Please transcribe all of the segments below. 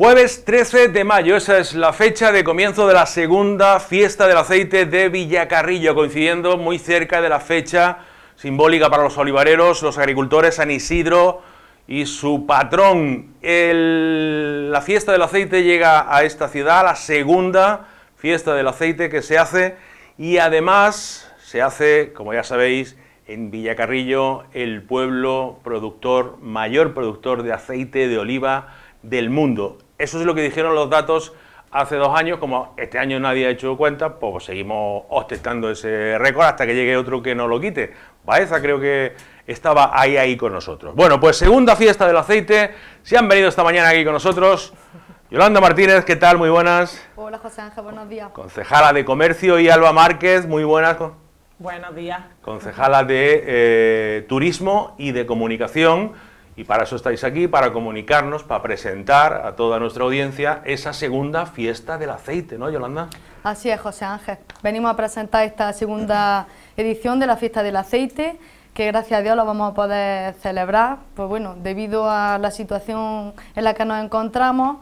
Jueves 13 de mayo, esa es la fecha de comienzo de la segunda fiesta del aceite de Villacarrillo, coincidiendo muy cerca de la fecha simbólica para los olivareros, los agricultores, San Isidro y su patrón. la fiesta del aceite llega a esta ciudad, la segunda fiesta del aceite que se hace y además se hace, como ya sabéis, en Villacarrillo, el pueblo productor, mayor productor de aceite de oliva del mundo. Eso es lo que dijeron los datos hace dos años, como este año nadie ha hecho cuenta, pues seguimos ostentando ese récord hasta que llegue otro que nos lo quite. Baeza creo que estaba ahí, ahí con nosotros. Bueno, pues segunda fiesta del aceite, se han venido esta mañana aquí con nosotros. Yolanda Martínez, ¿qué tal? Muy buenas. Hola José Ángel, buenos días. Concejala de Comercio y Alba Márquez, muy buenas. Buenos días. Concejala de eh, Turismo y de Comunicación. Y para eso estáis aquí, para comunicarnos, para presentar a toda nuestra audiencia esa segunda fiesta del aceite, ¿no, Yolanda? Así es, José Ángel. Venimos a presentar esta segunda edición de la fiesta del aceite, que gracias a Dios lo vamos a poder celebrar, pues bueno, debido a la situación en la que nos encontramos,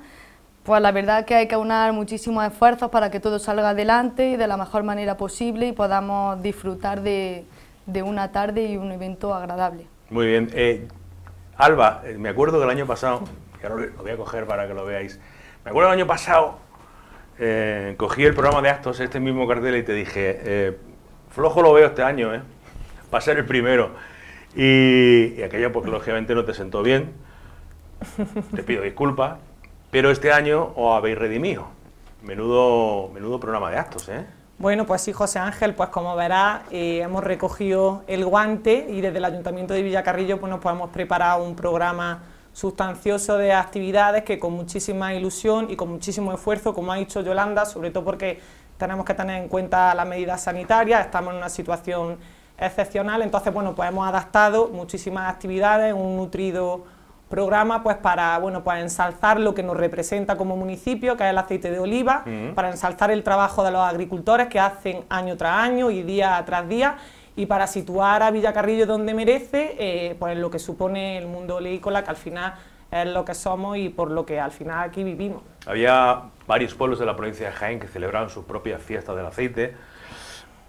pues la verdad que hay que aunar muchísimos esfuerzos para que todo salga adelante y de la mejor manera posible y podamos disfrutar de, una tarde y un evento agradable. Muy bien. Eh, Alba, eh, me acuerdo que el año pasado, que ahora lo voy a coger para que lo veáis, me acuerdo el año pasado, eh, cogí el programa de actos, este mismo cartel, y te dije, eh, flojo lo veo este año, ¿eh? Va a ser el primero. Y, aquello, porque lógicamente no te sentó bien, te pido disculpas, pero este año os habéis redimido. Menudo, menudo programa de actos, ¿eh? Bueno, pues sí, José Ángel, pues como verás, eh, hemos recogido el guante y desde el Ayuntamiento de Villacarrillo pues nos podemos preparar un programa sustancioso de actividades que con muchísima ilusión y con muchísimo esfuerzo, como ha dicho Yolanda, sobre todo porque tenemos que tener en cuenta las medidas sanitarias, estamos en una situación excepcional, entonces bueno, pues hemos adaptado muchísimas actividades, un nutrido programa pues para bueno pues ensalzar lo que nos representa como municipio, que es el aceite de oliva, para ensalzar el trabajo de los agricultores que hacen año tras año y día tras día y para situar a Villacarrillo donde merece, eh, pues lo que supone el mundo oleícola, que al final es lo que somos y por lo que al final aquí vivimos. Había varios pueblos de la provincia de Jaén que celebraban sus propias fiestas del aceite,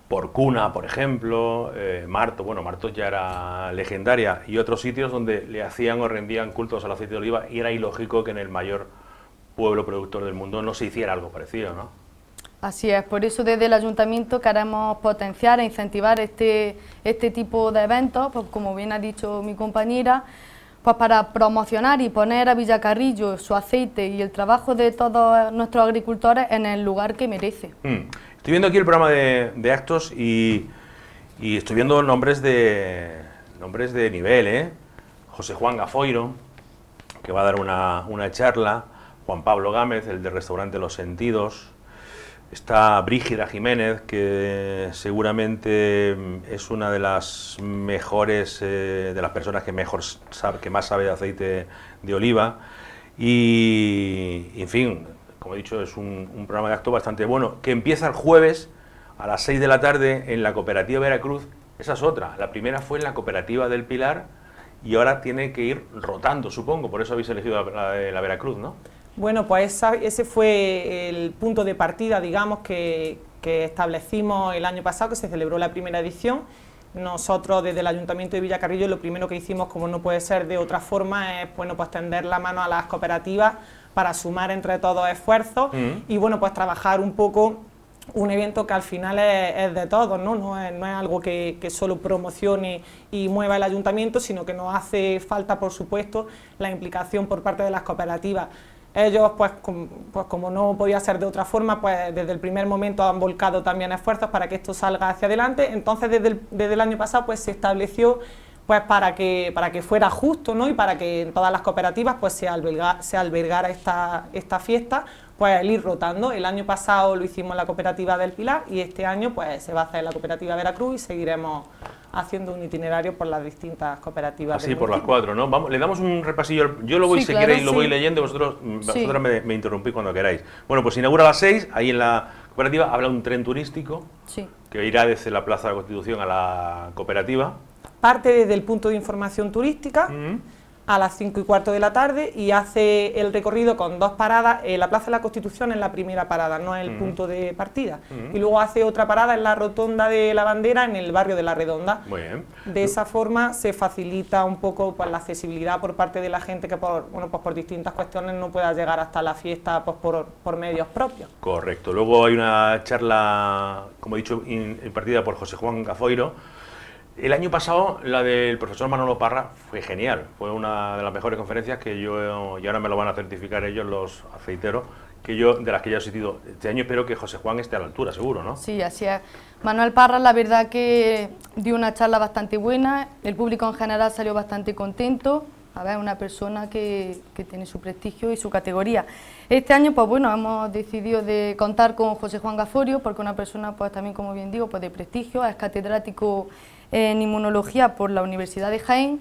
por Cuna, por ejemplo, eh, Marto, bueno, Marto ya era legendaria, y otros sitios donde le hacían o rendían cultos al aceite de oliva, y era ilógico que en el mayor pueblo productor del mundo no se hiciera algo parecido, ¿no? Así es, por eso desde el Ayuntamiento queremos potenciar e incentivar este, este tipo de eventos, pues como bien ha dicho mi compañera, pues para promocionar y poner a Villacarrillo su aceite y el trabajo de todos nuestros agricultores en el lugar que merece. Mm. Estoy viendo aquí el programa de, actos y, estoy viendo nombres de nombres de nivel, ¿eh? José Juan Gafoiro, que va a dar una, charla, Juan Pablo Gámez, el del restaurante Los Sentidos, está Brígida Jiménez, que seguramente es una de las mejores, eh, de las personas que mejor sabe, que más sabe de aceite de oliva, y en fin, como he dicho, es un, programa de acto bastante bueno, que empieza el jueves a las 6 de la tarde en la Cooperativa Veracruz. Esa es otra. La primera fue en la Cooperativa del Pilar y ahora tiene que ir rotando, supongo. Por eso habéis elegido la, Veracruz, ¿no? Bueno, pues ese fue el punto de partida, digamos, que, que establecimos el año pasado, que se celebró la primera edición. Nosotros desde el Ayuntamiento de Villacarrillo lo primero que hicimos, como no puede ser de otra forma, es bueno, pues tender la mano a las cooperativas para sumar entre todos esfuerzos mm. y bueno, pues trabajar un poco un evento que al final es, de todos, ¿no? No es, algo que, solo promocione y mueva el ayuntamiento, sino que nos hace falta, por supuesto, la implicación por parte de las cooperativas. Ellos, pues, pues como no podía ser de otra forma, pues desde el primer momento han volcado también esfuerzos para que esto salga hacia adelante. Entonces, desde el, desde el año pasado, pues se estableció pues para que, para que fuera justo ¿no? y para que en todas las cooperativas pues se, albergara esta, esta fiesta, pues el ir rotando. El año pasado lo hicimos en la cooperativa del Pilar y este año pues se va a hacer en la cooperativa Veracruz y seguiremos haciendo un itinerario por las distintas cooperativas. Así, por las cuatro, ¿no? Vamos, le damos un repasillo, yo lo voy, si queréis, lo voy leyendo, vosotros, vosotros me, me, interrumpís cuando queráis. Bueno, pues inaugura a las seis, ahí en la cooperativa habla un tren turístico que irá desde la Plaza de la Constitución a la cooperativa parte desde el punto de información turística, a las 5 y cuarto de la tarde y hace el recorrido con dos paradas. en la Plaza de la Constitución es la primera parada, no es el punto de partida. Y luego hace otra parada en la Rotonda de la Bandera, en el barrio de La Redonda. Muy bien. De esa forma se facilita un poco pues, la accesibilidad por parte de la gente que por, bueno, pues, por distintas cuestiones no pueda llegar hasta la fiesta pues, por, por medios propios. Correcto. Luego hay una charla, como he dicho, impartida por José Juan Gafoiro el año pasado la del profesor Manolo Parra fue genial, fue una de las mejores conferencias que yo, y ahora me lo van a certificar ellos los aceiteros, que yo, de las que yo he asistido. Este año espero que José Juan esté a la altura, seguro, ¿no? Sí, así es. Manuel Parra, la verdad que dio una charla bastante buena, el público en general salió bastante contento, a ver, una persona que, que, tiene su prestigio y su categoría. Este año, pues bueno, hemos decidido de contar con José Juan Gaforio, porque una persona, pues también, como bien digo, pues de prestigio, es catedrático en inmunología por la Universidad de Jaén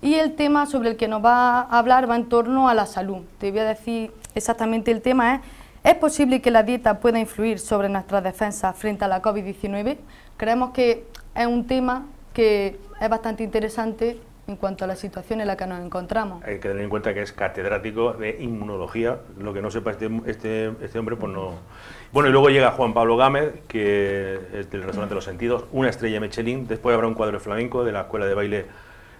y el tema sobre el que nos va a hablar va en torno a la salud. Te voy a decir exactamente el tema es, ¿es posible que la dieta pueda influir sobre nuestras defensas frente a la COVID-19? Creemos que es un tema que es bastante interesante en cuanto a la situación en la que nos encontramos. Hay que tener en cuenta que es catedrático de inmunología, lo que no sepa este, este, este hombre, pues no... Bueno, y luego llega Juan Pablo Gámez, que es del Restaurante los Sentidos, una estrella Michelin, después habrá un cuadro flamenco de la Escuela de Baile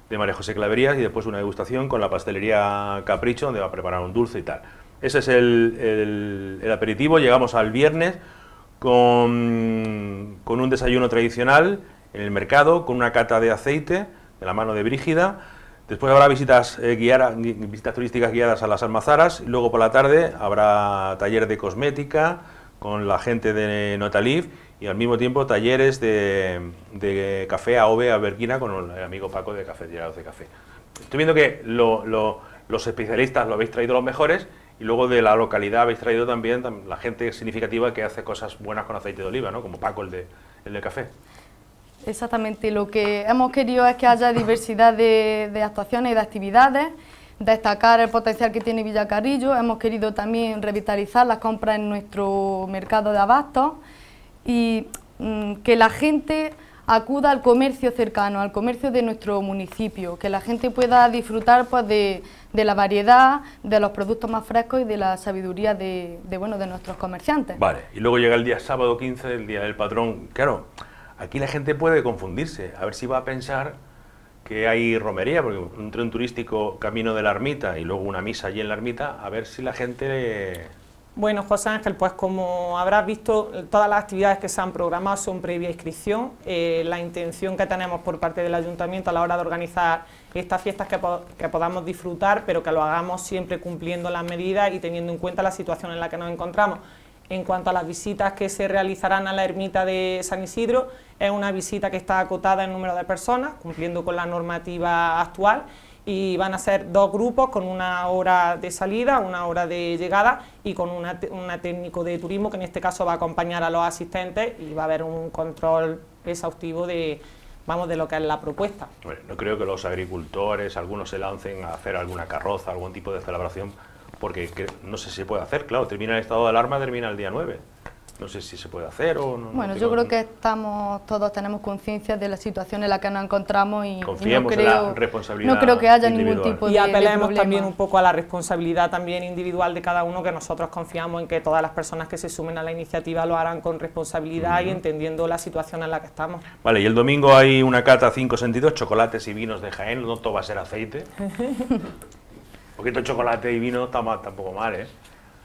de María José Claverías y después una degustación con la pastelería Capricho, donde va a preparar un dulce y tal. Ese es el, el, aperitivo, llegamos al viernes con, con un desayuno tradicional en el mercado, con una cata de aceite, de la mano de Brígida. Después habrá visitas, eh, visitas turísticas guiadas a las almazaras. Y luego por la tarde habrá taller de cosmética con la gente de Notalif y al mismo tiempo talleres de, de café AOVE a Berquina con el amigo Paco de Café de Café. Estoy viendo que los especialistas lo habéis traído los mejores y luego de la localidad habéis traído también la gente significativa que hace cosas buenas con aceite de oliva, ¿no? como Paco el de, el de café. Exactamente, lo que hemos querido es que haya diversidad de, actuaciones y de actividades, destacar el potencial que tiene Villacarrillo, hemos querido también revitalizar las compras en nuestro mercado de abastos y mm, que la gente acuda al comercio cercano, al comercio de nuestro municipio, que la gente pueda disfrutar pues, de, la variedad, de los productos más frescos y de la sabiduría de, de, bueno, de nuestros comerciantes. Vale, y luego llega el día sábado 15, el día del patrón, claro, Aquí la gente puede confundirse, a ver si va a pensar que hay romería, porque un tren turístico camino de la ermita y luego una misa allí en la ermita, a ver si la gente... Bueno, José Ángel, pues como habrás visto, todas las actividades que se han programado son previa inscripción. Eh, la intención que tenemos por parte del Ayuntamiento a la hora de organizar estas fiestas que, que podamos disfrutar, pero que lo hagamos siempre cumpliendo las medidas y teniendo en cuenta la situación en la que nos encontramos. En cuanto a las visitas que se realizarán a la ermita de San Isidro, es una visita que está acotada en número de personas, cumpliendo con la normativa actual, y van a ser dos grupos con una hora de salida, una hora de llegada y con una, técnico de turismo que en este caso va a acompañar a los asistentes y va a haber un control exhaustivo de, vamos, de lo que es la propuesta. no creo que los agricultores, algunos se lancen a hacer alguna carroza, algún tipo de celebración porque no sé si se puede hacer, claro, termina el estado de alarma, termina el día 9. No sé si se puede hacer o no. Bueno, yo creo que estamos todos tenemos conciencia de la situación en la que nos encontramos y, Confiemos no creo, en la responsabilidad no creo que haya ningún tipo de Y apelemos también un poco a la responsabilidad también individual de cada uno, que nosotros confiamos en que todas las personas que se sumen a la iniciativa lo harán con responsabilidad y entendiendo la situación en la que estamos. Vale, y el domingo hay una cata 5 sentidos, chocolates y vinos de Jaén, no todo va a ser aceite. Un poquito de chocolate y vino está tampoco mal, ¿eh?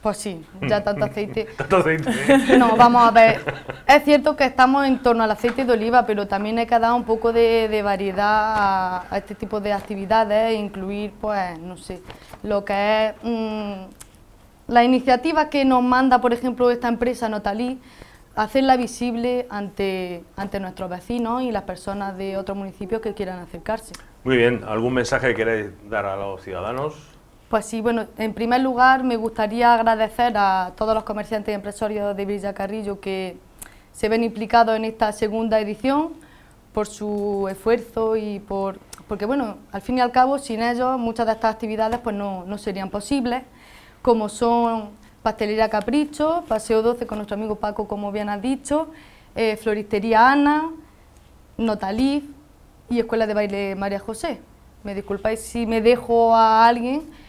Pues sí, ya tanto aceite. tanto aceite. ¿eh? No, vamos a ver. Es cierto que estamos en torno al aceite de oliva, pero también hay que dar un poco de, variedad a, este tipo de actividades e incluir, pues, no sé, lo que es mm, la iniciativa que nos manda, por ejemplo, esta empresa Notalí, hacerla visible ante, ante nuestros vecinos y las personas de otros municipios que quieran acercarse. Muy bien, ¿algún mensaje que queréis dar a los ciudadanos? Pues sí, bueno, en primer lugar me gustaría agradecer a todos los comerciantes y empresarios de Villa Carrillo que se ven implicados en esta segunda edición por su esfuerzo y por... porque bueno, al fin y al cabo, sin ellos muchas de estas actividades pues no, serían posibles, como son Pastelería Capricho, Paseo 12 con nuestro amigo Paco, como bien has dicho, eh, Floristería Ana, Notalif y Escuela de Baile María José. me disculpáis si me dejo a alguien.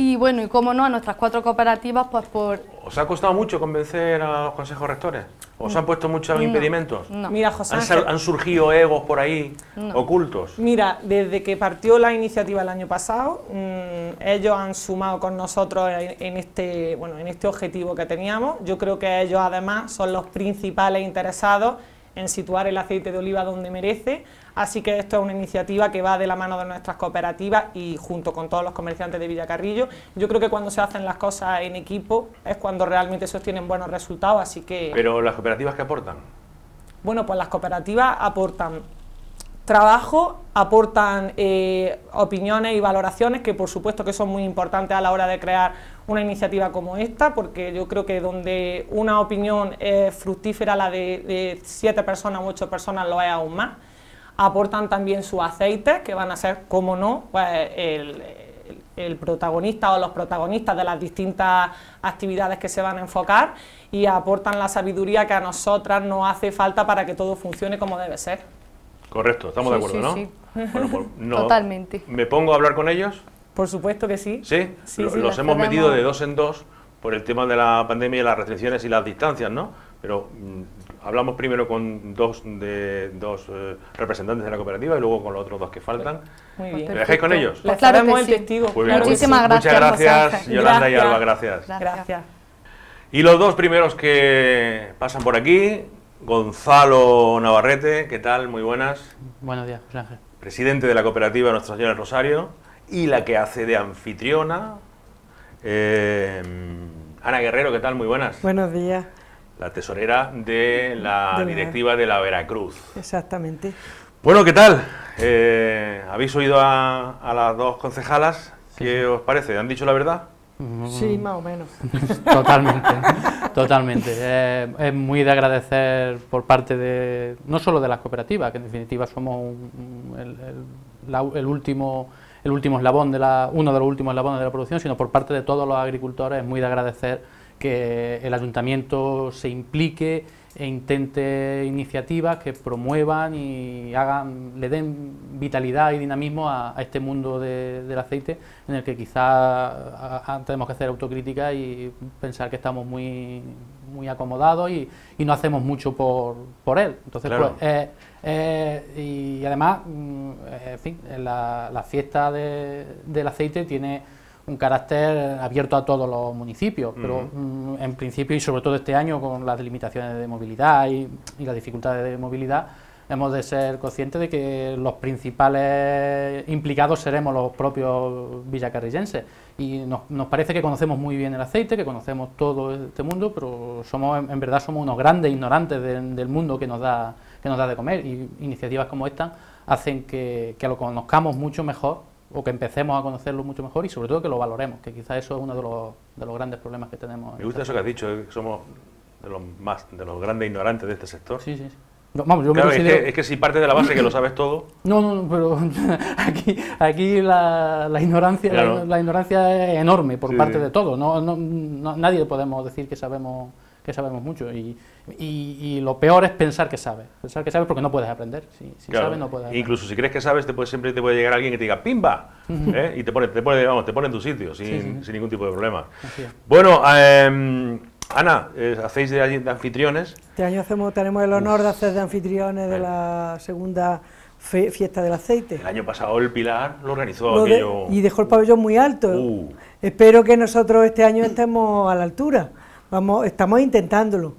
Y bueno, y como no, a nuestras cuatro cooperativas, pues por... ¿Os ha costado mucho convencer a los consejos rectores? ¿Os han puesto muchos impedimentos? No. Mira, José ¿Han, Ángel, sal- han surgido egos por ahí ocultos? Mira, desde que partió la iniciativa el año pasado, mm, ellos han sumado con nosotros en, en este, bueno, en este objetivo que teníamos. Yo creo que ellos además son los principales interesados en situar el aceite de oliva donde merece. Así que esto es una iniciativa que va de la mano de nuestras cooperativas y junto con todos los comerciantes de Villacarrillo. Yo creo que cuando se hacen las cosas en equipo es cuando realmente se obtienen buenos resultados. Así que Pero las cooperativas que aportan. bueno, pues las cooperativas aportan trabajo, aportan eh, opiniones y valoraciones que por supuesto que son muy importantes a la hora de crear una iniciativa como esta, porque yo creo que donde una opinión es fructífera, la de, siete personas u ocho personas lo es aún más. Aportan también sus aceites, que van a ser, como no, pues el- el protagonista o los protagonistas de las distintas actividades que se van a enfocar y aportan la sabiduría que a nosotras nos hace falta para que todo funcione como debe ser. Correcto, estamos de acuerdo, sí, ¿no? sí. Bueno, pues, no. Totalmente. ¿Me pongo a hablar con ellos? Por supuesto que sí. ¿Sí? Sí, Lo- sí, los hemos metido de dos en dos por el tema de la pandemia y las restricciones y las distancias, ¿no? Pero mm, hablamos primero con dos, de, dos eh, representantes de la cooperativa y luego con los otros dos que faltan. Muy bien. ¿Me dejáis con ellos? Les Pues claro cedemos que el sí. testigo. Pues claro que Muchísimas gracias, Muchas José gracias. Yolanda y. Alba. Gracias. Gracias. Y los dos primeros que pasan por aquí, Gonzalo Navarrete, ¿qué tal? Muy buenas. Buenos días, José Ángel. Presidente de la cooperativa Nuestra Señora del Rosario y la que hace de anfitriona, eh, Ana Guerrero, ¿qué tal? Muy buenas. Buenos días, La tesorera de la De la- directiva de la Veracruz. exactamente. Bueno, ¿qué tal? Eh, ¿Habéis oído a, a las dos concejalas? ¿Qué os parece? ¿Han dicho la verdad? Sí, más o menos. Totalmente, totalmente. Eh, es muy de agradecer por parte de, no solo de las cooperativas, que en definitiva somos un- un- el, el- la- el último, el último eslabón de la, uno de los últimos eslabones de la producción, sino por parte de todos los agricultores, es muy de agradecer que el ayuntamiento se implique e intente iniciativas que promuevan y hagan, le den vitalidad y dinamismo a, a este mundo de- del aceite en el que quizás tenemos que hacer autocrítica y pensar que estamos muy, muy acomodados y, y no hacemos mucho por, por él. Entonces, Claro. pues, eh, eh, y además, mm, eh, en fin, la, la fiesta de- del aceite tiene un carácter abierto a todos los municipios, pero mm, en principio y sobre todo este año con las limitaciones de movilidad y, y las dificultades de movilidad, hemos de ser conscientes de que los principales implicados seremos los propios villacarrillenses. Y nos, nos parece que conocemos muy bien el aceite, que conocemos todo este mundo, pero somos en, en verdad somos unos grandes ignorantes del- del mundo que nos da que nos da de comer. Y iniciativas como esta hacen que, que lo conozcamos mucho mejor o que empecemos a conocerlo mucho mejor y sobre todo que lo valoremos, que quizás eso es uno de los, de los grandes problemas que tenemos. en Me gusta eso que has dicho, eh, que somos de los más, de los grandes ignorantes de este sector. Sí, sí, sí. No, vamos, yo me Claro, es considero- que, es que si parte de la base que lo sabes todo, No, no, no, pero aquí, aquí la, la ignorancia Claro. la, la ignorancia es enorme por Sí, parte sí. de todos. No, no, no- nadie podemos decir que sabemos que sabemos mucho y, y- y lo peor es pensar que sabes, pensar que sabes porque no puedes aprender. Si, si claro, sabes no puedes. aprender. incluso si crees que sabes, te puede, siempre te puede llegar alguien que te diga ¡pimba! ¿eh? Y te pone, te, pone, vamos, te pone en tu sitio sin, Sí, sí, sin ningún tipo de problema. Bueno, eh, Ana, eh, hacéis de, de anfitriones. Este año hacemos, tenemos el honor de hacer de anfitriones de la segunda fe- fiesta del aceite. El año pasado el Pilar lo organizó Lo de- aquello. y dejó el pabellón muy alto. Uh. Espero que nosotros este año estemos a la altura. Vamos, estamos intentándolo.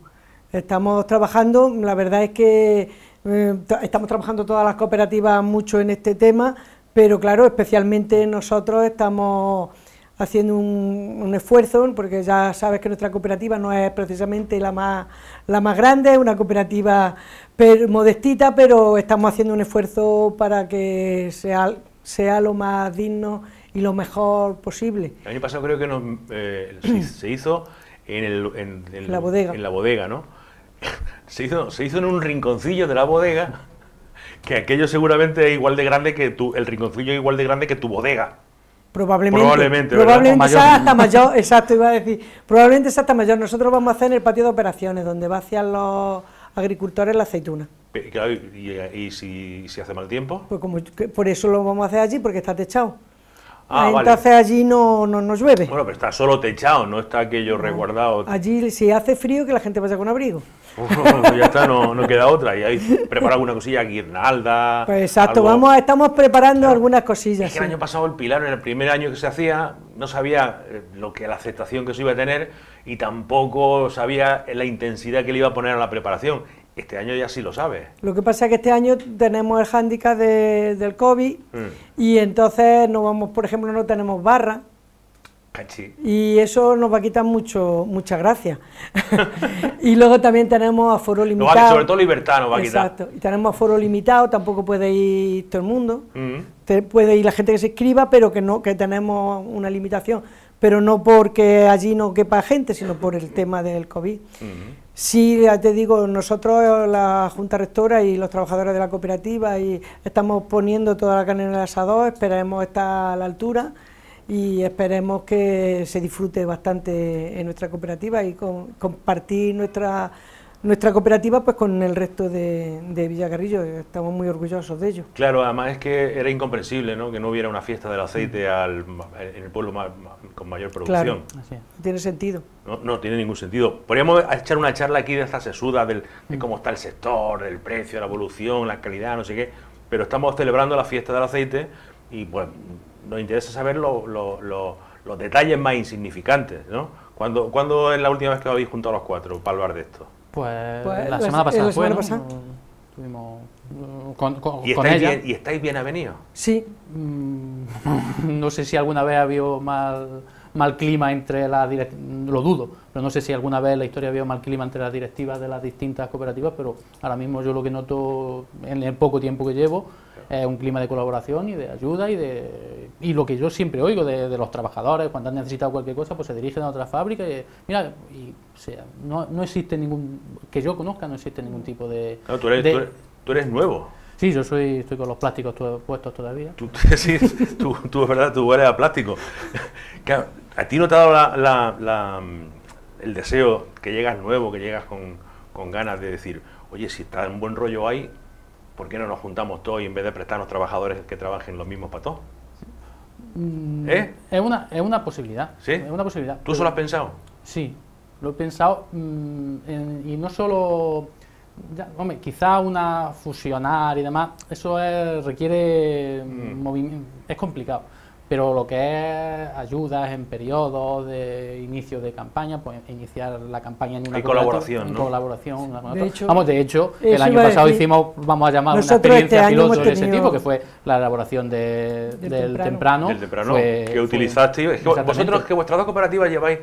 Estamos trabajando, la verdad es que eh, estamos trabajando todas las cooperativas mucho en este tema, pero claro, especialmente nosotros estamos haciendo un, un esfuerzo, porque ya sabes que nuestra cooperativa no es precisamente la más, la más grande, es una cooperativa per- modestita, pero estamos haciendo un esfuerzo para que sea, sea lo más digno y lo mejor posible. El año pasado creo que eh, se hizo en, el, en, La bodega. en la bodega, ¿no? Se hizo, se hizo en un rinconcillo de la bodega, que aquello seguramente es igual de grande que tu, el rinconcillo es igual de grande que tu bodega. Probablemente. Probablemente. Probablemente sea hasta mayor, exacto, iba a decir. Probablemente sea hasta mayor. Nosotros vamos a hacer en el patio de operaciones, donde va hacia los agricultores la aceituna. Y, y si, si hace mal tiempo? Pues como que por eso lo vamos a hacer allí, porque está techado. Ah, vale. Entonces allí no, no, no llueve. Bueno, pero está solo techado, no está aquello resguardado. Allí si hace frío que la gente vaya con abrigo. Pues ya está, no, no queda otra. Y ahí prepara alguna cosilla, guirnalda. Pues exacto, algo. vamos, estamos preparando algunas cosillas. Es que el año pasado el Pilar, en el primer año que se hacía, no sabía eh, lo que la aceptación que se iba a tener y tampoco sabía la intensidad que le iba a poner a la preparación. Este año ya sí lo sabe. Lo que pasa es que este año tenemos el hándicap de- del COVID Mm. y entonces no vamos, por ejemplo, no tenemos barra Cachi. y eso nos va a quitar mucho, mucha gracia. y luego también tenemos aforo limitado. sobre todo libertad nos va a quitar. Exacto, y tenemos aforo limitado, tampoco puede ir todo el mundo. Mm. Te- puede ir la gente que se inscriba, pero que no que tenemos una limitación, pero no porque allí no quepa gente, sino por el tema del COVID. Sí, ya te digo, nosotros, la Junta Rectora y los trabajadores de la cooperativa, y estamos poniendo toda la carne en el asador, esperemos estar a la altura y esperemos que se disfrute bastante en nuestra cooperativa y con- compartir nuestra nuestra cooperativa pues con el resto de, de Villacarrillo, estamos muy orgullosos de ello. Claro, además es que era incomprensible ¿no? que no hubiera una fiesta del aceite Mm. al- en el pueblo con mayor producción. Así es. No tiene sentido. No, no tiene ningún sentido. Podríamos echar una charla aquí de esta sesuda, del, de Mm. cómo está el sector, del precio, la evolución, la calidad, no sé qué, pero estamos celebrando la fiesta del aceite y pues nos interesa saber lo- lo- lo- los detalles más insignificantes, ¿no? ¿Cuándo, ¿Cuándo es la última vez que os habéis juntado los cuatro para hablar de esto? Pues, Pues, la la- semana pasada la fue, semana ¿no? pasada. Estuvimos mm, con, con- ¿Y con estáis, ella. bien, ¿Y estáis bien avenidos? Sí, Mm, no sé si alguna vez ha habido mal, mal clima entre las directivas, lo dudo, pero no sé si alguna vez en la historia ha habido mal clima entre las directivas de las distintas cooperativas, pero ahora mismo yo lo que noto en el poco tiempo que llevo es un clima de colaboración y de ayuda y de y lo que yo siempre oigo de, de los trabajadores cuando han necesitado cualquier cosa pues se dirigen a otra fábrica y mira y o sea, no, no existe ningún que yo conozca no existe ningún tipo de, No, tú, eres, de- tú, eres, tú eres nuevo. sí yo soy estoy con los plásticos puestos todavía Tú, sí, tú, verdad, tú hueles a plástico. Claro, ¿A ti no te ha dado la- la- la, el deseo que llegas nuevo, que llegas con, con ganas de decir, oye, si está un buen rollo ahí, ¿por qué no nos juntamos todos y en vez de prestarnos trabajadores que trabajen los mismos para todos? Mm, ¿Eh? Es una, es una posibilidad. ¿Sí? Es una posibilidad. ¿Tú pero- solo has pensado? Sí, lo he pensado mm, en- y no solo, ya, hombre, quizá una fusionar y demás, eso es- requiere Mm. movimiento, es complicado. Pero lo que es ayudas en periodos de inicio de campaña, pues iniciar la campaña en una Hay colaboración, en ¿no? colaboración De hecho, Vamos, de hecho, el año pasado decir, hicimos, vamos a llamar una este experiencia año piloto de ese tipo, que fue la elaboración de- Del del, temprano. Del temprano, fue- que fue- utilizaste. Es que vosotros, que vuestras dos cooperativas lleváis,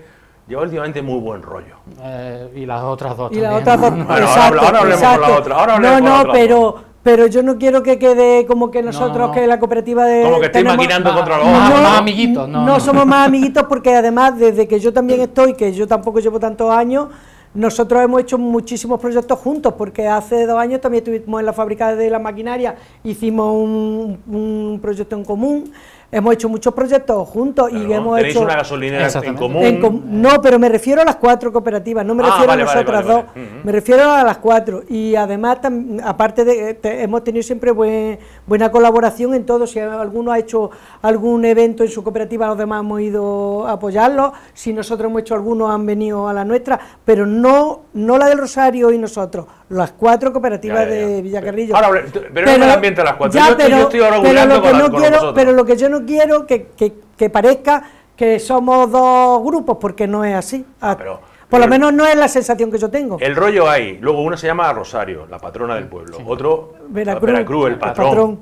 lleváis últimamente muy buen rollo. Eh, y las otras dos y las también. otras dos. Bueno, ahora exacto, habla- ahora hablemos con la otra, ahora no, no, otra. pero, pero yo no quiero que quede como que nosotros, no. que la cooperativa de. Como que tenemos- maquinando contra los otros. más ¿no? amiguitos, no, no, no. somos más amiguitos porque además desde que yo también estoy, que yo tampoco llevo tantos años, nosotros hemos hecho muchísimos proyectos juntos, porque hace dos años también estuvimos en la fábrica de la maquinaria, hicimos un, un proyecto en común, hemos hecho muchos proyectos juntos y hemos Tenéis hecho... una gasolinera en común. en com- no, pero me refiero a las cuatro cooperativas, no me Ah, refiero vale, a vale, nosotras vale, dos, me refiero a las cuatro. Y además, aparte de, te- hemos tenido siempre buen- buena colaboración en todo. Si alguno ha hecho algún evento en su cooperativa, los demás hemos ido a apoyarlo. Si nosotros hemos hecho algunos, han venido a la nuestra, pero no, no la del Rosario y nosotros, las cuatro cooperativas Ya, ya, ya. de Villacarrillo. Ahora, pero no el ambiente de las cuatro. ya, Yo estoy- yo estoy ahora pero lo que con no con quiero, pero lo que yo no quiero que, que, que parezca que somos dos grupos, porque no es así. Ah, pero- Por lo menos no es la sensación que yo tengo. El rollo hay. Luego uno se llama Rosario, la patrona del pueblo. Otro, Veracruz, el el patrón. patrón.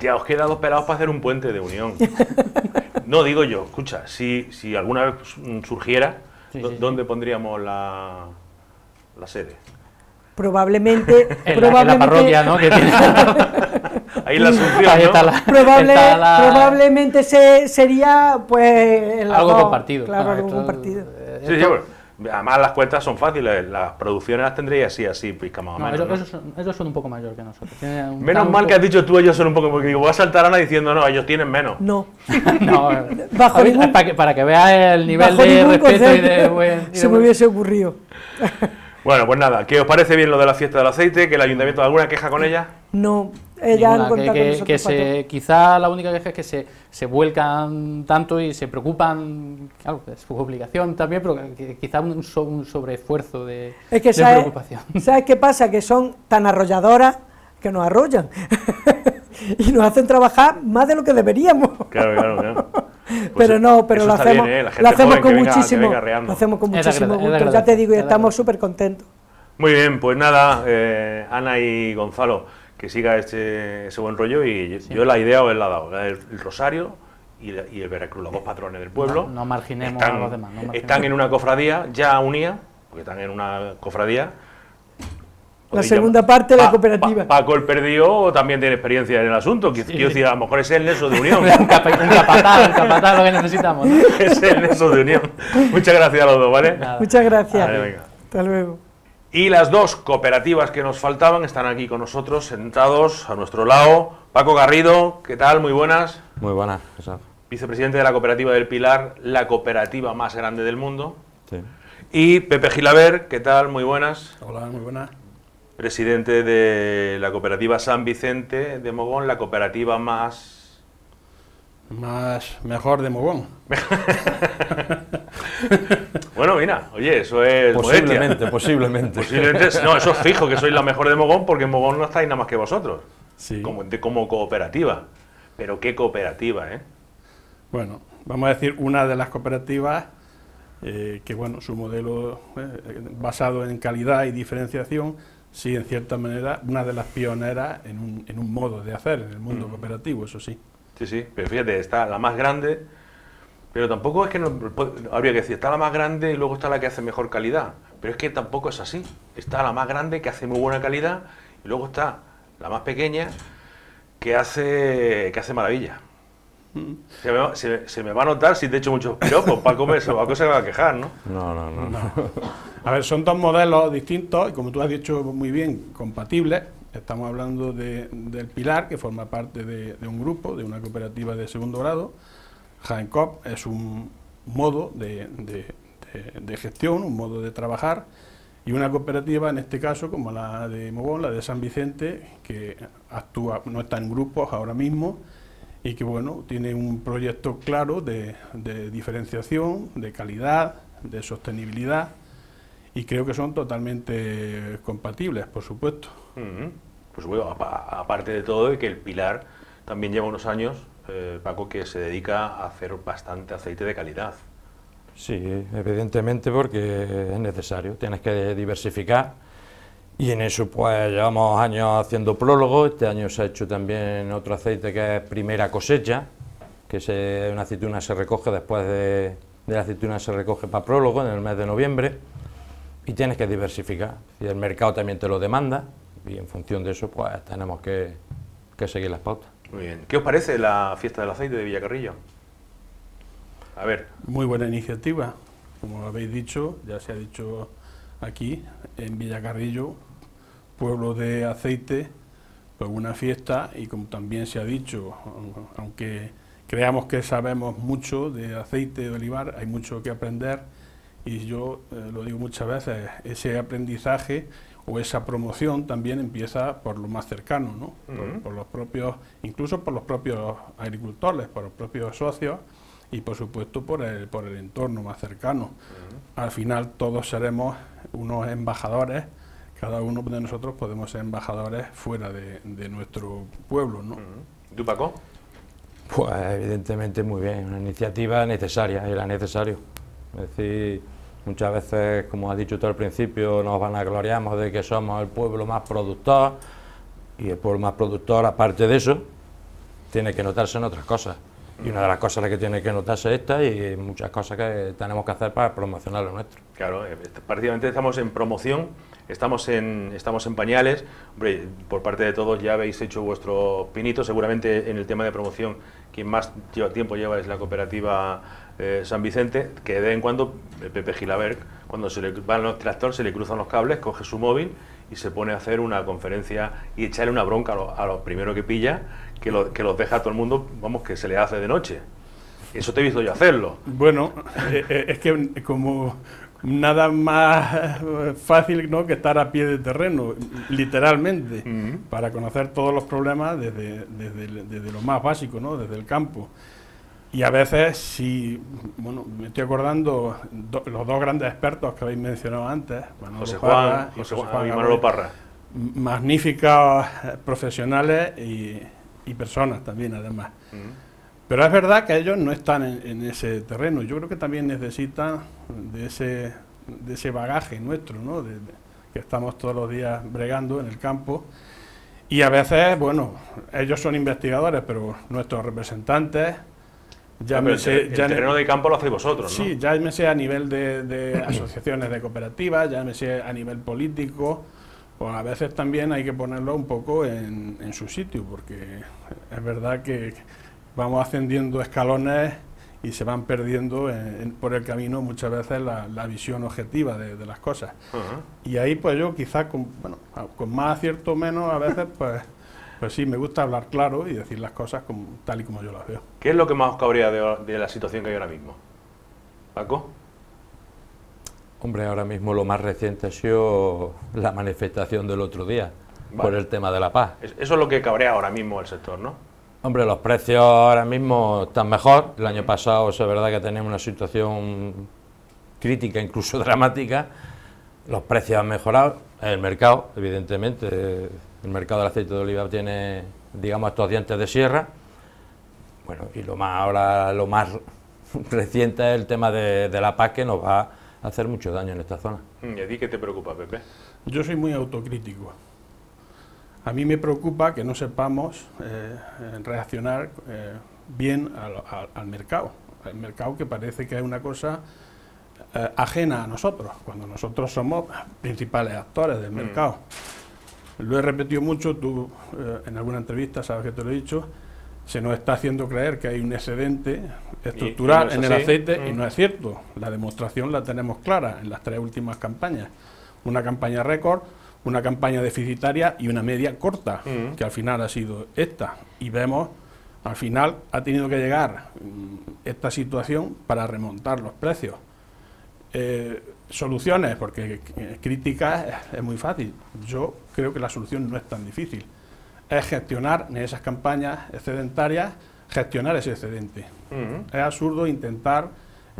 Ya os queda dos pelados para hacer un puente de unión. no digo yo, escucha, si, si alguna vez surgiera, Sí, ¿dó- sí, sí. ¿dónde pondríamos la, la sede? Probablemente, En la, en la probablemente, parroquia, ¿no? Que tiene- Ahí en la Asunción, Ahí ¿no? está la- probable- está la- probablemente se, sería pues algo compartido. Claro, Ah, algo esto- compartido. eh, Sí, sí, esto- bueno, además las cuentas son fáciles, las producciones las tendréis así, así, pizca más o no, menos. ellos, ¿no? ellos son, ellos son un poco mayor que nosotros. un- Menos mal que has dicho tú, ellos son un poco, porque digo, voy a saltar a Ana diciendo, no, ellos tienen menos. No. No, eh, Bajo ningún- para, que, para que veas el nivel de respeto y de concepto buen. y de se me hubiese ocurrido. Bueno, pues nada, ¿qué os parece bien lo de la fiesta del aceite? ¿Que el ayuntamiento alguna queja con ella? No, ella Ninguna, han contado que, con se, quizá la única queja es que se, se vuelcan tanto y se preocupan, claro, es su obligación también, pero que, quizá un, so- un sobreesfuerzo de, Es que de ¿sabes, preocupación. ¿sabes qué pasa? Que son tan arrolladoras que nos arrollan y nos hacen trabajar más de lo que deberíamos. Claro, claro, claro. Pues pero no, pero lo hacemos, bien, ¿eh? La gente lo hacemos con venga- muchísimo, lo hacemos con muchísimo gusto. Ya te digo, y es estamos súper contentos. Muy bien, pues nada, eh, Ana y Gonzalo, que siga ese, ese buen rollo y yo la idea os la he dado, el, el Rosario y, la- y el Veracruz, los dos patrones del pueblo. No- no marginemos están, a los demás, no marginemos. están en una cofradía ya unida, porque están en una cofradía. La segunda llamar- parte de la cooperativa. Pa- Paco el perdido también tiene experiencia en el asunto, qui- quiero decir, a lo mejor es el nexo de unión. un, capa- un capataz, un capataz lo que necesitamos. ¿no? es el nexo de unión. Muchas gracias a los dos, ¿vale? Nada. Muchas gracias. Vale, venga. Hasta luego. Y las dos cooperativas que nos faltaban están aquí con nosotros, sentados a nuestro lado. Paco Garrido, ¿qué tal? Muy buenas. Muy buena, esa. Vicepresidente de la Cooperativa del Pilar, la cooperativa más grande del mundo. Sí. Y Pepe Gilaber, ¿qué tal? Muy buenas. Hola, muy buenas. Presidente de la Cooperativa San Vicente de Mogón, la cooperativa más... Más mejor de Mogón. Bueno, mira, oye, eso es... Posiblemente, modestia. posiblemente. Posiblemente, no, eso es fijo, que sois la mejor de Mogón, porque en Mogón no estáis nada más que vosotros, Sí. como, de- como cooperativa. Pero qué cooperativa, ¿eh? Bueno, vamos a decir una de las cooperativas eh, que, bueno, su modelo eh, basado en calidad y diferenciación, sí, en cierta manera, una de las pioneras en un, en un modo de hacer en el mundo cooperativo, eso sí. Sí, sí, pero fíjate, está la más grande, pero tampoco es que no, habría que decir, está la más grande y luego está la que hace mejor calidad. Pero es que tampoco es así. Está la más grande que hace muy buena calidad y luego está la más pequeña que hace, que hace maravilla. Se me, va- se- se me va a notar si te echo muchos piropos, Paco, me- Paco se va a quejar, ¿no? No, no, no. no. A ver, son dos modelos distintos y como tú has dicho muy bien, compatibles. Estamos hablando de- del Pilar, que forma parte de, de un grupo, de una cooperativa de segundo grado. Jaencop es un modo de, de- de- de gestión, un modo de trabajar. Y una cooperativa, en este caso, como la de Mogón, la de San Vicente, que actúa, no está en grupos ahora mismo, y que bueno, tiene un proyecto claro de, de diferenciación, de calidad, de sostenibilidad, y creo que son totalmente compatibles, por supuesto. Pues bueno, apa- aparte de todo, de que el Pilar también lleva unos años, eh, Paco, que se dedica a hacer bastante aceite de calidad. Sí, evidentemente porque es necesario, tienes que diversificar y en eso pues llevamos años haciendo prólogo, este año se ha hecho también otro aceite que es primera cosecha, que se, una aceituna se recoge después de, de la aceituna se recoge para prólogo en el mes de noviembre y tienes que diversificar, y el mercado también te lo demanda y en función de eso pues tenemos que, que seguir las pautas. Muy bien. ¿Qué os parece la fiesta del aceite de Villacarrillo? A ver, Muy buena iniciativa, como habéis dicho, ya se ha dicho aquí, en Villacarrillo, pueblo de aceite, pues una fiesta y como también se ha dicho, aunque creamos que sabemos mucho de aceite de olivar, hay mucho que aprender y yo eh, lo digo muchas veces, ese aprendizaje o esa promoción también empieza por lo más cercano, ¿no? por, los propios, incluso por los propios agricultores, por los propios socios y por supuesto por el, por el entorno más cercano. Al final todos seremos unos embajadores, cada uno de nosotros podemos ser embajadores fuera de, de nuestro pueblo, ¿no? ¿tú, Paco? Pues evidentemente muy bien, una iniciativa necesaria, era necesario. Es decir, muchas veces, como has dicho tú al principio, nos vanagloriamos de que somos el pueblo más productor y el pueblo más productor, aparte de eso, tiene que notarse en otras cosas. Y una de las cosas que tiene que notarse es esta y muchas cosas que tenemos que hacer para promocionar lo nuestro. Claro, eh, prácticamente estamos en promoción, estamos en, estamos en pañales. Hombre, por parte de todos ya habéis hecho vuestro pinito. Seguramente en el tema de promoción, quien más tiempo lleva es la cooperativa eh, San Vicente, que de vez en cuando, eh, Pepe Gilaberg, cuando se le van los tractores, se le cruzan los cables, coge su móvil y se pone a hacer una conferencia y echarle una bronca a los, primeros que pilla, que, lo- que los deja a todo el mundo, vamos, que se le hace de noche. Eso te he visto yo hacerlo. Bueno, eh, es que como, nada más fácil ¿no? que estar a pie de terreno, literalmente, para conocer todos los problemas desde, desde, desde, lo más básico, ¿no? desde el campo. Y a veces, si, bueno, me estoy acordando, los dos grandes expertos que habéis mencionado antes, José Juan, y, José Juan, y Manolo Parra. Magníficos profesionales y, y personas también, además. Pero es verdad que ellos no están en, ese terreno. Yo creo que también necesitan de ese, de ese bagaje nuestro, ¿no? De, que estamos todos los días bregando en el campo. Y a veces, bueno, ellos son investigadores, pero nuestros representantes, ya el, el terreno de campo lo hacéis vosotros, ¿no? Sí, ya me sé a nivel de, de asociaciones de cooperativas, ya me sé a nivel político, pues a veces también hay que ponerlo un poco en, en su sitio, porque es verdad que vamos ascendiendo escalones y se van perdiendo por el camino muchas veces la, visión objetiva de, las cosas. Y ahí pues yo quizás con, bueno, con más acierto o menos a veces pues, pues sí, me gusta hablar claro y decir las cosas como, tal y como yo las veo. ¿Qué es lo que más os cabría de, la situación que hay ahora mismo? Paco. Hombre, ahora mismo lo más reciente ha sido la manifestación del otro día por el tema de la paz. Eso es lo que cabrea ahora mismo el sector, ¿no? Hombre, los precios ahora mismo están mejor. El año pasado es verdad que tenemos una situación crítica, incluso dramática. Los precios han mejorado. El mercado, evidentemente, el mercado del aceite de oliva tiene, digamos, estos dientes de sierra. Bueno, y lo más ahora, lo más reciente es el tema de, la paz que nos va a hacer mucho daño en esta zona. ¿Y a ti qué te preocupa, Pepe? Yo soy muy autocrítico. A mí me preocupa que no sepamos eh, reaccionar eh, bien al, mercado, al mercado que parece que es una cosa eh, ajena a nosotros, cuando nosotros somos principales actores del mm. mercado. Lo he repetido mucho, tú en alguna entrevista sabes que te lo he dicho, se nos está haciendo creer que hay un excedente estructural en el aceite y mm. no es cierto. La demostración la tenemos clara en las tres últimas campañas. Una campaña récord una campaña deficitaria y una media corta, mm. que al final ha sido esta. Y vemos, al final ha tenido que llegar mm, esta situación para remontar los precios. Eh, soluciones, porque críticas es, muy fácil. Yo creo que la solución no es tan difícil. Es gestionar en esas campañas excedentarias, gestionar ese excedente. Mm. Es absurdo intentar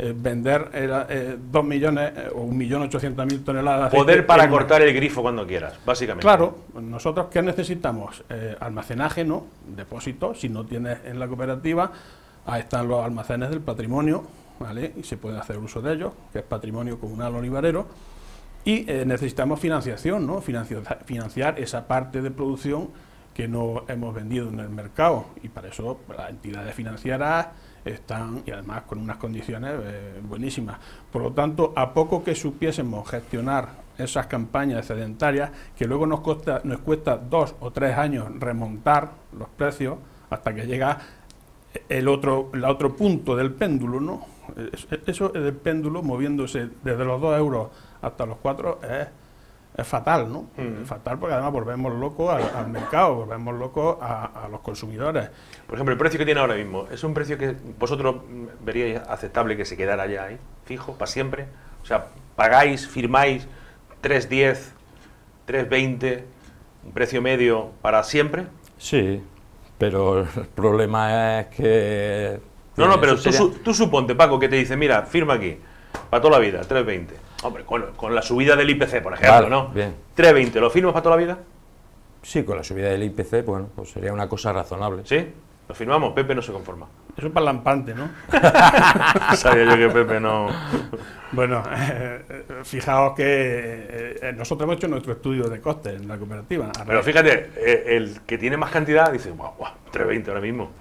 eh, vender eh, 2 millones eh, o 1.800.000 toneladas. Poder para cortar el grifo cuando quieras, básicamente. Claro, nosotros ¿qué necesitamos? Eh, almacenaje, ¿no? Depósito, si no tienes en la cooperativa, ahí están los almacenes del patrimonio, ¿vale? Y se puede hacer uso de ellos, que es patrimonio comunal olivarero. Y necesitamos financiación, ¿no? Financiar, financiar esa parte de producción que no hemos vendido en el mercado. Y para eso las entidades financieras están y además con unas condiciones eh, buenísimas. Por lo tanto, a poco que supiésemos gestionar esas campañas excedentarias, que luego nos cuesta, nos cuesta dos o tres años remontar los precios hasta que llega el otro, el otro punto del péndulo, ¿no? Eso del péndulo moviéndose desde los dos euros hasta los cuatro es es fatal, ¿no? Es fatal porque además volvemos locos al, mercado, volvemos locos a, los consumidores. Por ejemplo, el precio que tiene ahora mismo, ¿es un precio que vosotros veríais aceptable que se quedara ya ahí, fijo, para siempre? O sea, pagáis, firmáis 3.10, 3.20, un precio medio para siempre? Sí, pero el problema es que... No, no, pero tú, tú suponte, Paco, que te dice, mira, firma aquí, para toda la vida, 3.20 Hombre, con, la subida del IPC, por ejemplo, ¿no? Bien. 3,20, ¿lo firmas para toda la vida? Sí, con la subida del IPC, bueno, pues sería una cosa razonable. ¿Sí? Lo firmamos, Pepe no se conforma. Eso es para lampante, ¿no? Sabía yo que Pepe no. bueno, eh, fijaos que eh, eh, nosotros hemos hecho nuestro estudio de costes en la cooperativa. Pero fíjate, el que tiene más cantidad dice, guau, guau, 3,20 ahora mismo.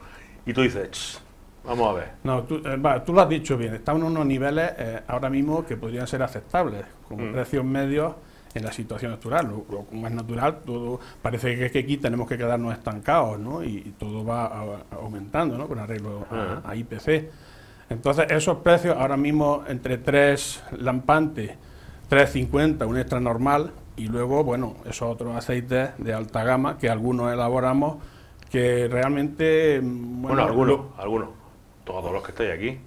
Y tú dices, Vamos a ver. No, tú, eh, tú, lo has dicho bien. Estamos en unos niveles eh, ahora mismo que podrían ser aceptables, con mm. precios medios en la situación natural. Lo, más natural, todo parece que, que, aquí tenemos que quedarnos estancados, ¿no? Y, todo va aumentando, ¿no? Con arreglo a, IPC. Entonces, esos precios ahora mismo entre 3 lampantes, 3.50, un extra normal, y luego, bueno, esos otros aceites de alta gama que algunos elaboramos que realmente... Mm, bueno, algunos, algunos todos los que estáis aquí.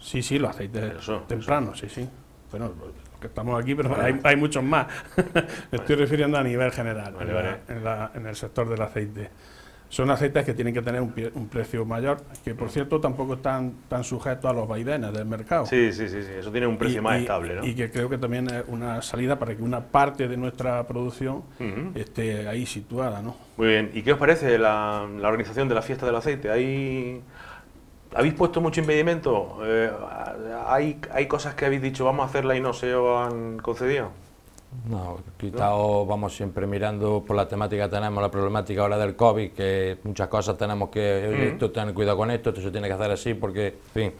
Sí, sí, los aceites tempranos, sí, sí. bueno, los que estamos aquí, pero hay, hay muchos más. Me estoy refiriendo a nivel general, Vale, en, la- vale. en la- en el sector del aceite. Son aceites que tienen que tener un, pie- un precio mayor, que por cierto tampoco están tan sujetos a los vaivenes del mercado. Sí, sí, sí, sí, eso tiene un precio Y- más y- estable, ¿no? Y que creo que también es una salida para que una parte de nuestra producción esté ahí situada, ¿no? Muy bien, ¿y qué os parece la, la organización de la fiesta del aceite? ¿Hay, ¿Habéis puesto mucho impedimento? Eh, ¿hay, ¿Hay cosas que habéis dicho vamos a hacerla y no se os han concedido? No, quitado, vamos siempre mirando por la temática que tenemos, la problemática ahora del COVID, que muchas cosas tenemos que, oye, esto tener cuidado con esto, esto se tiene que hacer así, porque, en fin,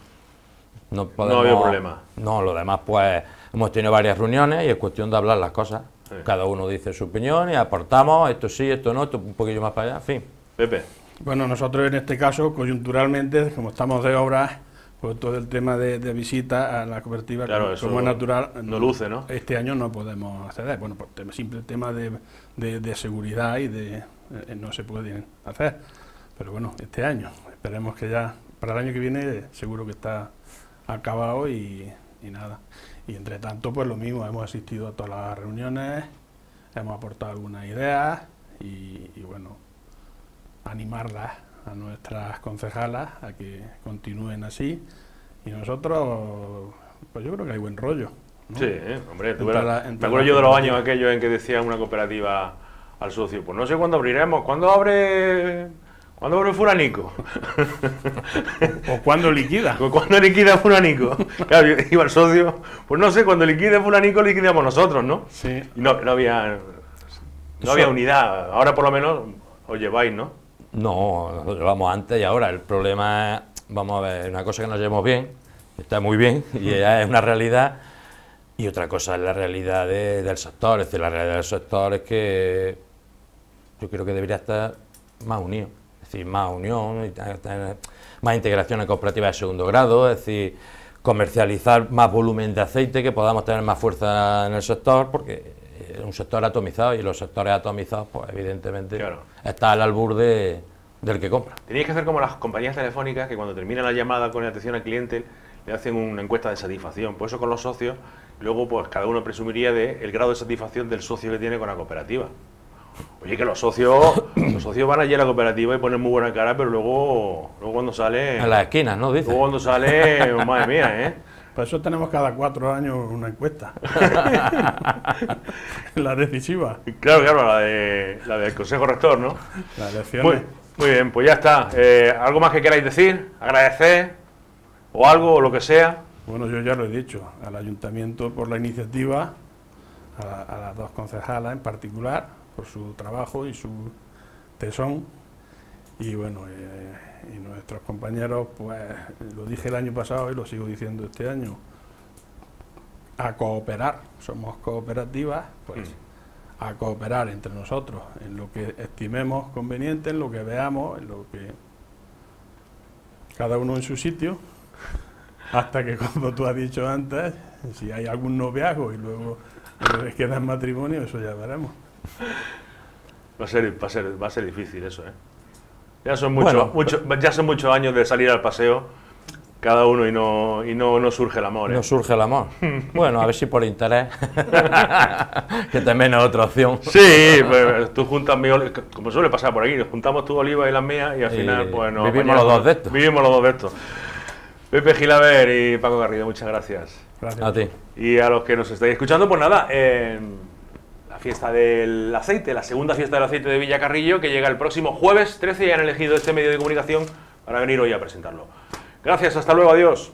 no podemos... habido problema. No, lo demás, pues, hemos tenido varias reuniones y es cuestión de hablar las cosas. Sí. Cada uno dice su opinión y aportamos, esto sí, esto no, esto un poquillo más para allá, en fin. Pepe, Bueno, nosotros en este caso, coyunturalmente, como estamos de obras, pues todo el tema de, de visita a la cooperativa, Claro, como, eso como es natural, no luce, ¿no? Este año no podemos acceder, bueno, por tema- simple tema de, de- de seguridad y de eh, no se pueden hacer. Pero bueno, este año, esperemos que ya para el año que viene seguro que está acabado y, y nada. Y entre tanto, pues lo mismo, hemos asistido a todas las reuniones, hemos aportado algunas ideas y, y bueno, animarlas a nuestras concejalas a que continúen así. Y nosotros, pues yo creo que hay buen rollo. ¿no? sí, ¿eh? hombre, tú Entre verás. la- me acuerdo yo de los años aquellos en que decía una cooperativa al socio, pues no sé cuándo abriremos, ¿cuándo abre, ¿cuándo abre Furanico? O cuando liquida. Pues ¿Cuándo liquida Fulanico? Claro, iba el socio, pues no sé, cuando liquide Fulanico liquidamos nosotros, ¿no? Sí. Y no, no había, no había unidad, ahora por lo menos os lleváis, ¿no? No, lo llevamos antes y ahora. El problema es, vamos a ver, una cosa que nos llevamos bien, está muy bien, y ya es una realidad, y otra cosa es la realidad de- del sector. Es decir, la realidad del sector es que yo creo que debería estar más unido, es decir, más unión, más integración en cooperativas de segundo grado, es decir, comercializar más volumen de aceite, que podamos tener más fuerza en el sector, porque un sector atomizado y los sectores atomizados, pues evidentemente Claro. está al albur de- del que compra. Tenéis que hacer como las compañías telefónicas que cuando terminan la llamada con atención al cliente le hacen una encuesta de satisfacción. Por eso con los socios, luego pues cada uno presumiría de el grado de satisfacción del socio que tiene con la cooperativa. Oye, que los socios, los socios van allí a la cooperativa y ponen muy buena cara, pero luego, luego cuando sale, En las esquinas, ¿no? Dice. luego cuando sale, madre mía, ¿eh? Por eso tenemos cada cuatro años una encuesta. la decisiva. Claro, claro, la, de, la del Consejo Rector, ¿no? Las Muy, elecciones. muy bien, pues ya está. Eh, ¿Algo más que queráis decir? ¿Agradecer? ¿O algo, o lo que sea? Bueno, yo ya lo he dicho, al ayuntamiento por la iniciativa, a, la- a las dos concejalas en particular, por su trabajo y su tesón. Y bueno, eh, y nuestros compañeros, pues lo dije el año pasado y lo sigo diciendo este año, a cooperar, somos cooperativas, pues a cooperar entre nosotros en lo que estimemos conveniente, en lo que veamos, en lo que cada uno en su sitio, hasta que como tú has dicho antes, si hay algún noviazgo y luego les queda en matrimonio, eso ya veremos. Va a ser, va a ser, va a ser difícil eso, ¿eh? Ya son, muchos Bueno, mucho- ya son muchos años de salir al paseo, cada uno, y no, y no, no surge el amor, ¿eh? No surge el amor. Bueno, a ver si por interés. que también es otra opción. Sí, pues, tú juntas mi oli- como suele pasar por aquí, nos juntamos tu oliva y las mías y al Y final, pues nos vivimos apañamos. los dos de esto. Vivimos los dos de esto. Pepe Gilaver y Paco Garrido, muchas gracias. Gracias. A ti. Y a los que nos estáis escuchando, pues nada, eh, fiesta del aceite, la segunda fiesta del aceite de Villacarrillo, que llega el próximo jueves 13 y han elegido este medio de comunicación para venir hoy a presentarlo. Gracias, hasta luego, adiós.